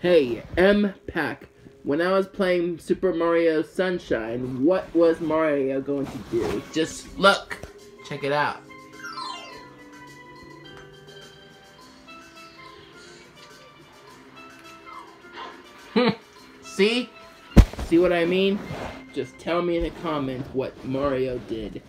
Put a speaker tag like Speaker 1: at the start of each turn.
Speaker 1: Hey, M Pack. When I was playing Super Mario Sunshine, what was Mario going to do? Just look. Check it out. See? See what I mean? Just tell me in the comments what Mario did.